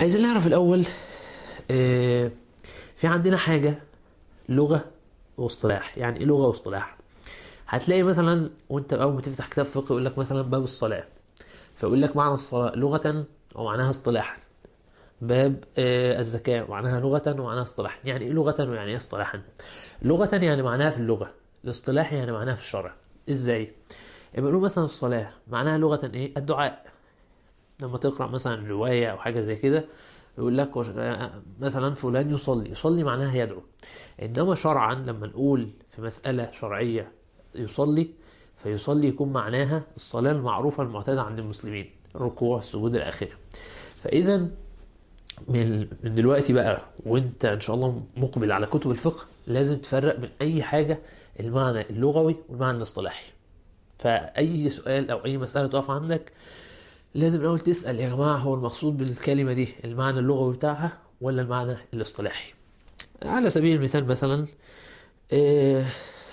عايزين نعرف الأول آه، في عندنا حاجة لغة واصطلاح. يعني إيه لغة واصطلاح؟ هتلاقي مثلا وأنت أول ما تفتح كتاب فقه يقول لك مثلا باب الصلاة. فيقول لك معنى الصلاة لغة ومعناها اصطلاحا. باب آه، الزكاة ومعناها لغة ومعناها اصطلاحا يعني إيه لغة ويعني إيه اصطلاحا؟ لغة يعني معناها في اللغة. الاصطلاح يعني معناها في الشرع. إزاي؟ يبقى مثلا الصلاة معناها لغة إيه؟ الدعاء. لما تقرأ مثلا رواية أو حاجة زي كده يقول لك مثلا فلان يصلي يصلي معناها يدعو. إنما شرعا لما نقول في مسألة شرعية يصلي فيصلي يكون معناها الصلاة المعروفة المعتادة عند المسلمين الركوع السجود الآخرة. فإذا من من دلوقتي بقى وإنت إن شاء الله مقبل على كتب الفقه لازم تفرق بين أي حاجة المعنى اللغوي والمعنى الاصطلاحي. فأي سؤال أو أي مسألة تقف عندك لازم الأول تسأل يا جماعة هو المقصود بالكلمة دي المعنى اللغوي بتاعها ولا المعنى الاصطلاحي؟ على سبيل المثال مثلا آه،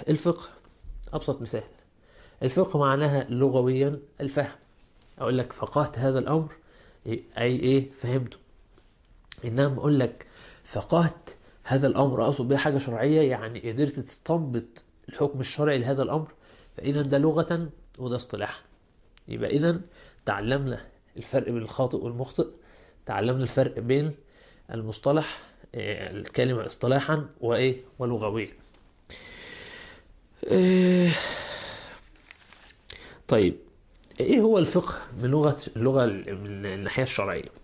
الفقه أبسط مثال. الفقه معناها لغويا الفهم. أقول لك فقهت هذا الأمر أي إيه؟ فهمته. إنما أقول لك فقهت هذا الأمر أقصد بيه حاجة شرعية يعني قدرت تستنبط الحكم الشرعي لهذا الأمر فاذا ده لغة وده اصطلاحا يبقى اذا تعلمنا الفرق بين الخاطئ والمخطئ تعلمنا الفرق بين المصطلح آه، الكلمة اصطلاحا وإيه؟ ولغويا. آه، طيب إيه هو الفقه من لغة اللغة من الناحية الشرعية؟